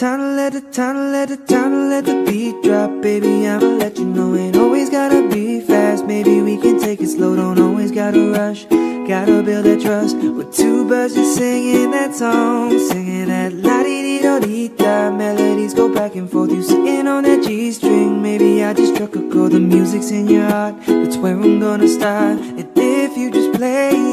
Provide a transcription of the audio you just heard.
Time to let the, time to let the, time to let the beat drop, baby. I'ma let you know ain't always gotta be fast. Maybe we can take it slow, don't always gotta rush. Gotta build that trust with two birds just singing that song, singing that la di di do di da. Melodies go back and forth. You sitting on that G string, maybe I just struck a chord. The music's in your heart, that's where I'm gonna start. And if you just play.